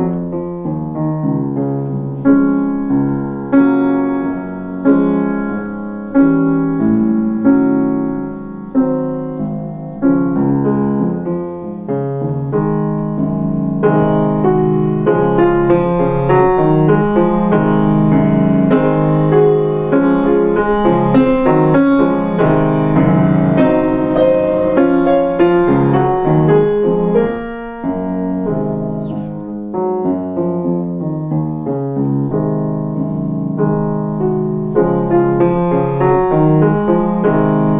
Thank Música